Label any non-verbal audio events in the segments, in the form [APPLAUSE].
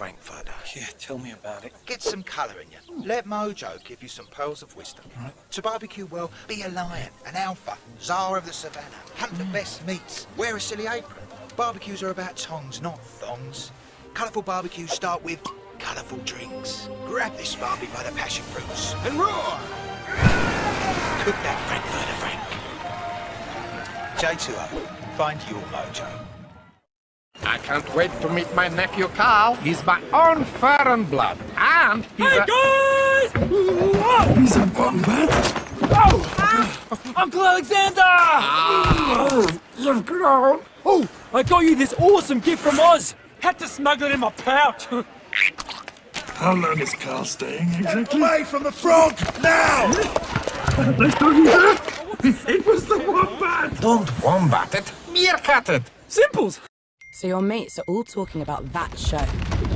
need a bigger Frankfurter. Yeah, tell me about it. Get some colour in you. Let Mojo give you some pearls of wisdom. To barbecue well, be a lion, an alpha, czar of the savannah. Hunt the best meats. Wear a silly apron. Barbecues are about tongs, not thongs. Colourful barbecues start with colourful drinks. Grab this barbie by the passion fruits and roar! Cook that Frankfurter Frank. J2O, find your mojo. I can't wait to meet my nephew Carl. He's my own fur and blood. And he's Hey a... guys! He's a wombat. Oh! Ah, Uncle Alexander! Ah, you've grown. Oh, I got you this awesome gift from Oz. Had to smuggle it in my pouch. How long is Carl staying exactly? Away from the frog, now! Let's do that. [LAUGHS] It was the wombat. Don't wombat it. Meerkat it. Simples. So your mates are all talking about that show,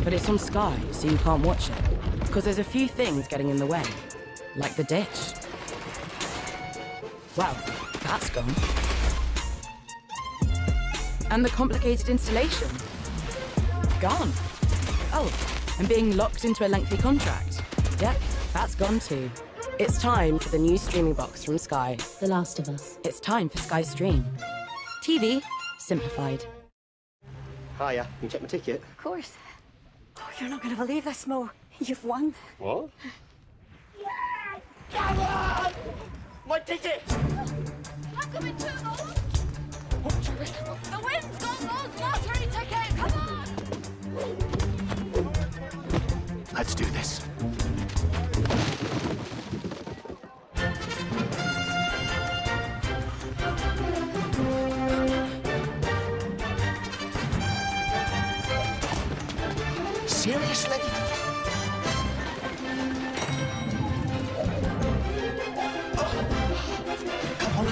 but it's on Sky, so you can't watch it. Because there's a few things getting in the way, like the ditch. Well, that's gone. And the complicated installation. Gone. Oh, and being locked into a lengthy contract. Yep, that's gone too. It's time for the new streaming box from Sky. The Last of Us. It's time for Sky Stream. TV simplified. Hiya, you check my ticket? Of course. Oh, you're not going to believe this, Mo. You've won. What? Yeah! Come on! My ticket! I'm coming too, Mo. The wind's gone Mo's lottery ticket. Come on. Let's do this. Seriously? Come on.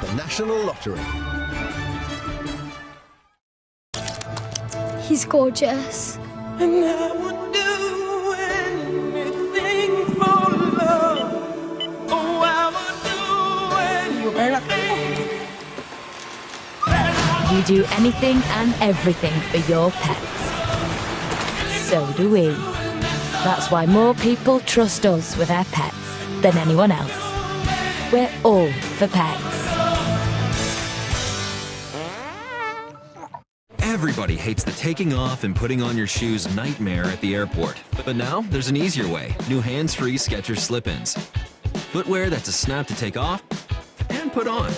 The National Lottery. He's gorgeous. Oh. You do anything and everything for your pets. So do we. That's why more people trust us with their pets than anyone else. We're all for pets. Everybody hates the taking off and putting on your shoes nightmare at the airport. But now there's an easier way. New hands-free Skechers slip-ins. Footwear that's a snap to take off and put on.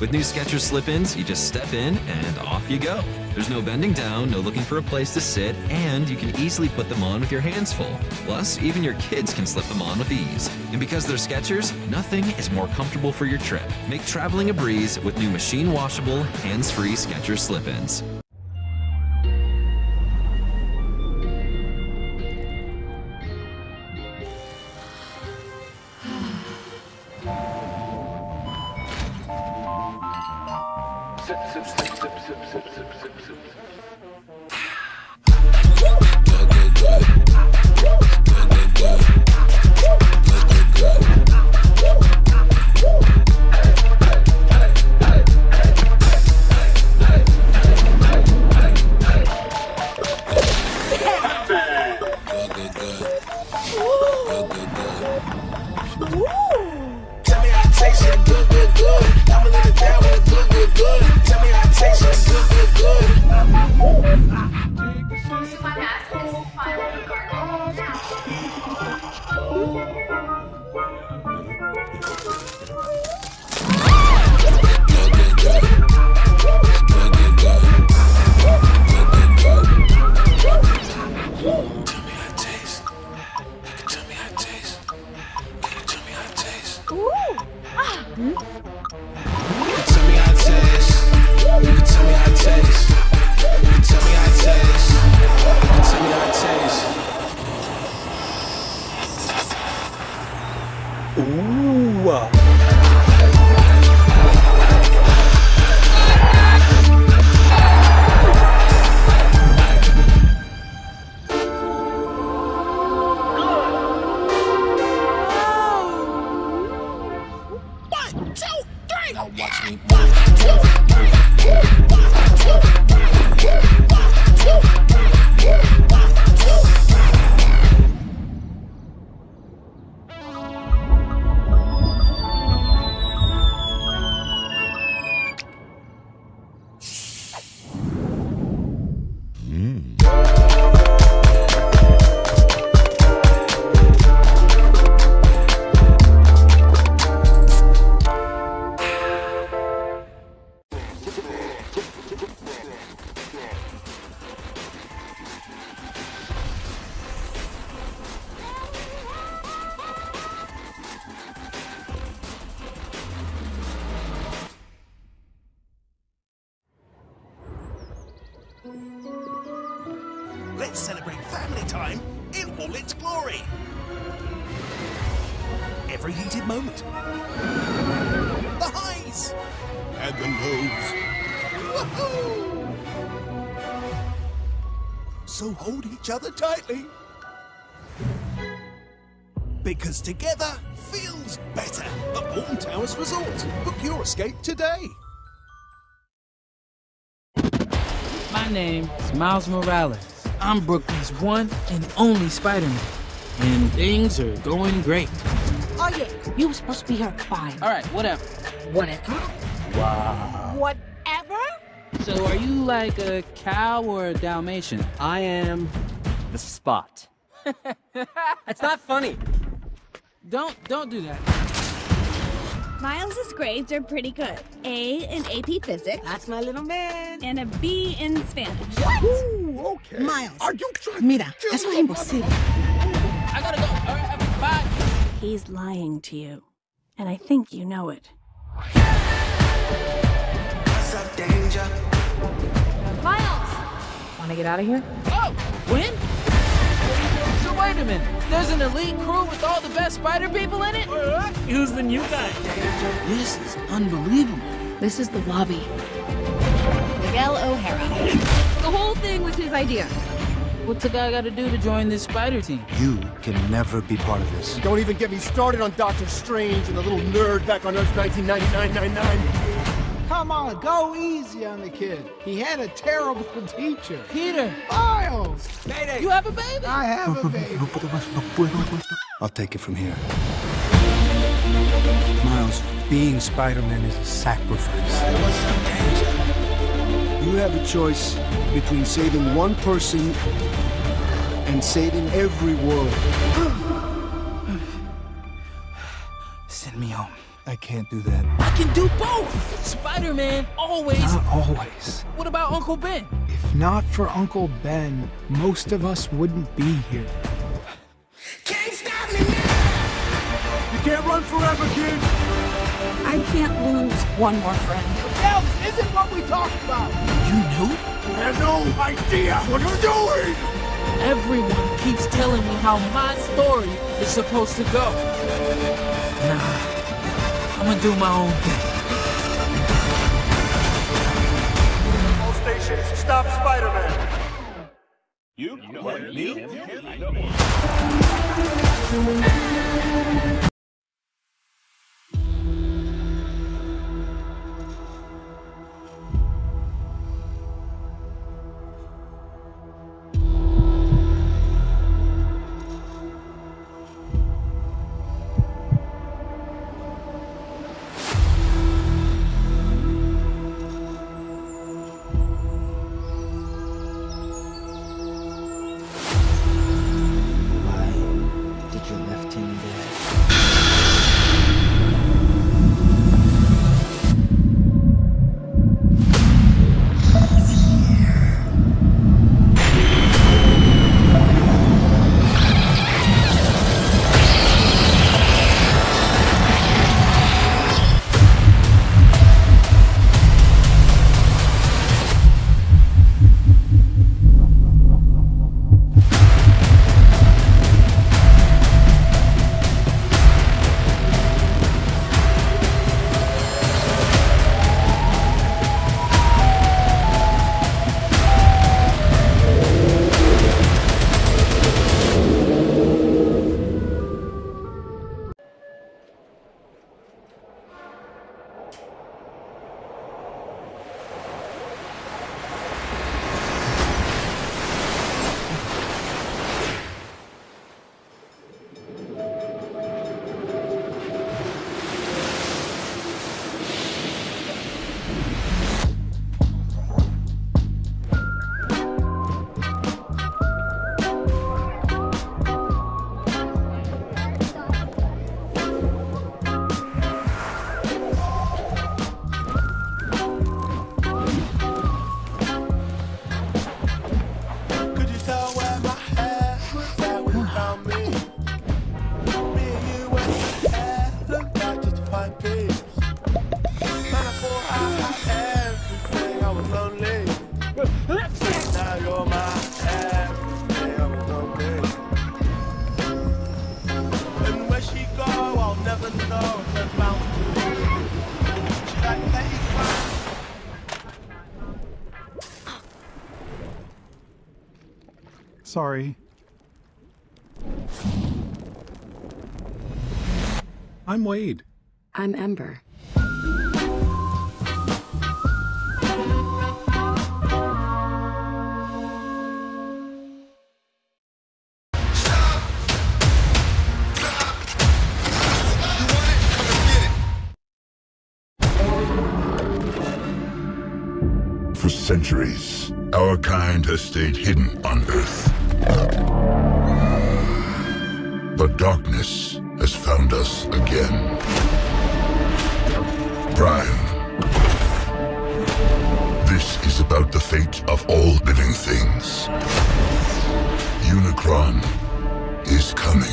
With new Skechers slip-ins, you just step in and off you go. There's no bending down, no looking for a place to sit, and you can easily put them on with your hands full. Plus, even your kids can slip them on with ease. And because they're Skechers, nothing is more comfortable for your trip. Make traveling a breeze with new machine washable, hands-free Skechers slip-ins. 哦啊嗯 let's celebrate family time in all its glory. Every heated moment. The highs and the lows. Woohoo! So hold each other tightly. Because together feels better at Alton Towers Resort. Book your escape today. My name is Miles Morales. I'm Brooklyn's one and only Spider-Man. And things are going great. Oh yeah, you were supposed to be here at five. All right, whatever. Whatever. Wow. Whatever? So are you like a cow or a Dalmatian? I am the spot. [LAUGHS] That's not funny. Don't don't do that. Miles's grades are pretty good. A in AP Physics. That's my little man. And a B in Spanish. What? Ooh, okay. Miles. Are you trying Mira, eso es imposible. I gotta go. All right, bye. He's lying to you. And I think you know it. Miles! Wanna get out of here? Oh, when? So wait a minute. There's an elite crew with all the best spider people in it? Who's the new guy? This is unbelievable. This is the lobby. Miguel O'Hara. The whole thing was his idea. What's a guy gotta do to join this spider team? You can never be part of this. Don't even get me started on Doctor Strange and the little nerd back on Earth 1999-99. Come on, go easy on the kid. He had a terrible [LAUGHS] teacher. Peter! Miles! You have a baby? I have a baby. [LAUGHS] I'll take it from here. Miles, being Spider-Man is a sacrifice. You have a choice between saving one person and saving every world. [SIGHS] Send me home. I can't do that. I can do both! Spider-Man always... Not always. What about Uncle Ben? If not for Uncle Ben, most of us wouldn't be here. Can't stop me now! You can't run forever, kid! I can't lose one more friend. Else isn't what we talked about! You knew? I have no idea what you're doing! Everyone keeps telling me how my story is supposed to go. Nah, I'm gonna do my own thing. All stations, stop Spider-Man. You? What, me? Why did Sorry. I'm Wade. I'm Ember. For centuries, our kind has stayed hidden on Earth. But darkness has found us again. Prime. This is about the fate of all living things. Unicron is coming.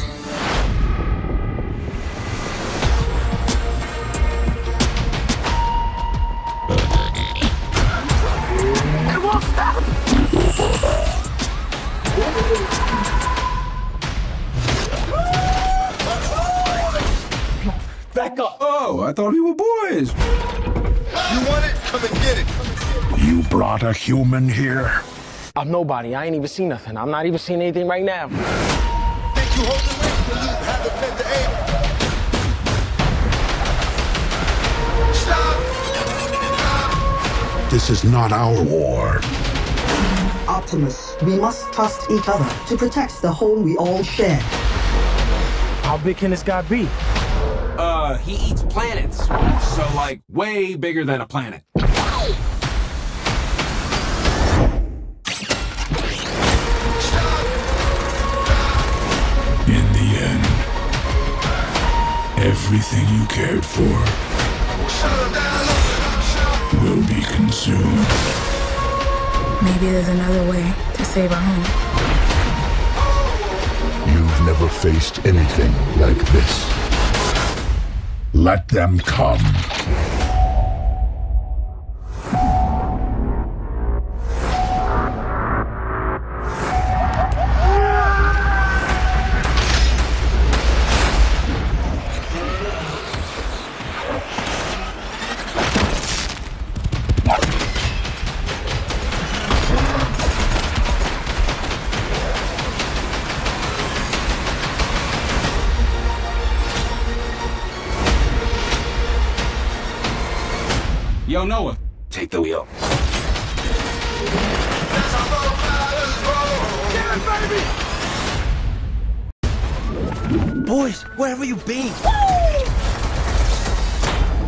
It won't stop! Back up! Oh, I thought we were boys. You want it? Come and get it. You brought a human here. I'm nobody. I ain't even seen nothing. I'm not even seeing anything right now. Think you holding it? Then you have the pen to aim. This is not our war. Optimus, we must trust each other to protect the home we all share. How big can this guy be? Uh, he eats planets. So, like, way bigger than a planet. In the end, everything you cared for Maybe there's another way to save our home. You've never faced anything like this. Let them come. Yo, Noah, take the wheel. Boys, where have you been?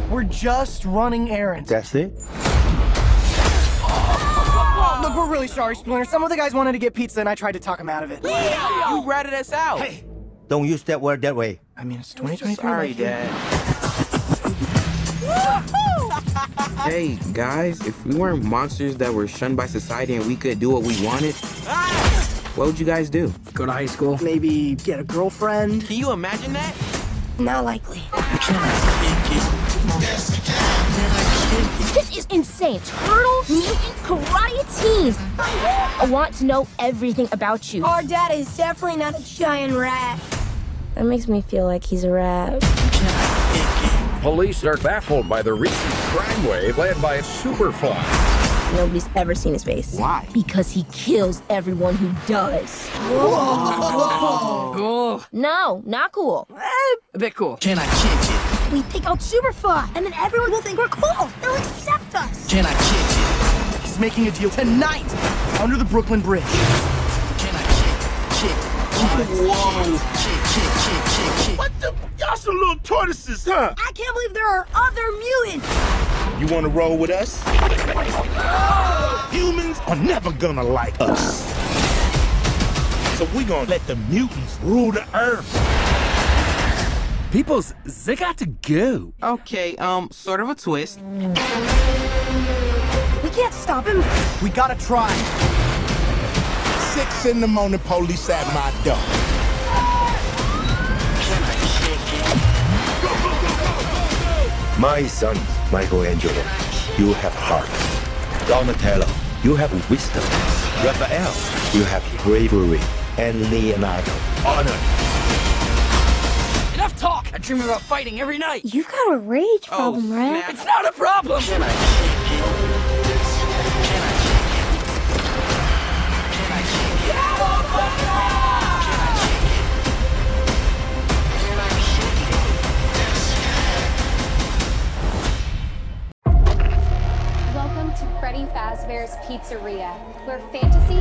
We're just running errands. That's it? Look, we're really sorry, Splinter. Some of the guys wanted to get pizza and I tried to talk them out of it. You ratted us out. Hey, don't use that word that way. I mean, it's 2023. Sorry, like- Dad. Hey, guys, if we weren't monsters that were shunned by society and we could do what we wanted, what would you guys do? Go to high school. Maybe get a girlfriend. Can you imagine that? Not likely. This is insane. Turtle mutant karate teens. I want to know everything about you. Our dad is definitely not a giant rat. That makes me feel like he's a rat. Police are baffled by the recent crime wave led by a Superfly. Nobody's ever seen his face. Why? Because he kills everyone who does. Cool. No, not cool. Eh, a bit cool. Can I kick it? We take out Superfly, and then everyone will think we're cool. They'll accept us. Can I kick it? He's making a deal tonight under the Brooklyn Bridge. Can I kick, kick, kick, Whoa. kick, kick, kick, Y'all some little tortoises, huh? I can't believe there are other mutants. You want to roll with us? Humans are never gonna like us. So we gonna let the mutants rule the earth. Peoples, they got to go. Okay, um, sort of a twist. We can't stop him. We gotta try. Six in the morning, police at my door. My son, Michelangelo, you have heart. Donatello, you have wisdom. Raphael, you have bravery. And Leonardo, honor. Enough talk! I dream about fighting every night. You've got a rage Oh, problem, right? It's not a problem. Pizzeria, where fantasy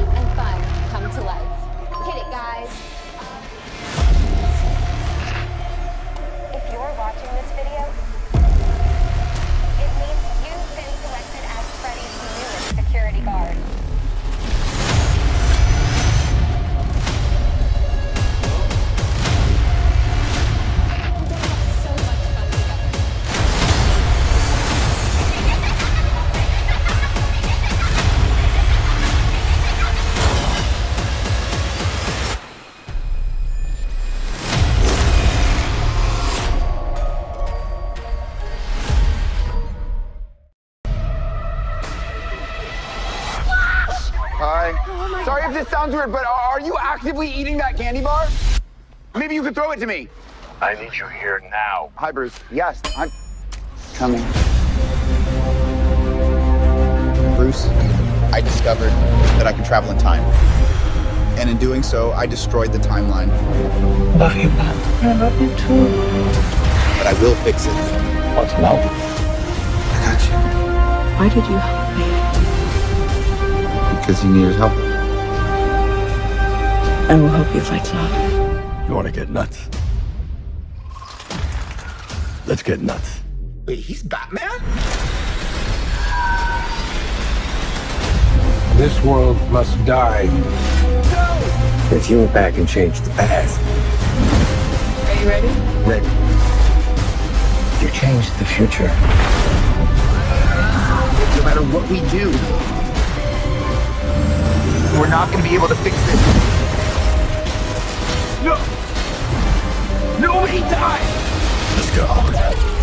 actively eating that candy bar? Maybe you could throw it to me. I need you here now. Hi, Bruce. Yes, I'm coming. Bruce, I discovered that I can travel in time. And in doing so, I destroyed the timeline. Love you, man. I love you too. But I will fix it. What's now? I got you. Why did you help me? Because you needed help. I will help you fight love. You want to get nuts? Let's get nuts. Wait, he's Batman? This world must die. If you went back and changed the past, Are you ready? ready. You changed the future. No matter what we do, we're not going to be able to fix this. No! Nobody died! Let's go.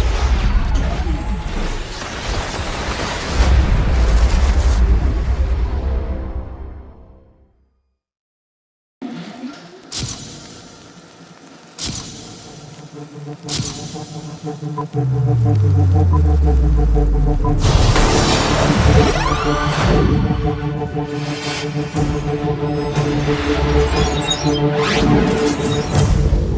Thank you.